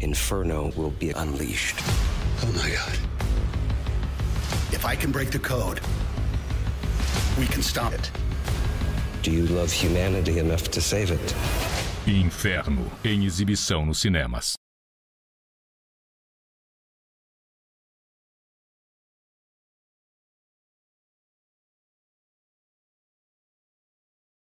Inferno will be unleashed. Oh my god. If I can break the code, we can stop it. Do you love humanity enough to save it? Inferno, em exibição nos cinemas.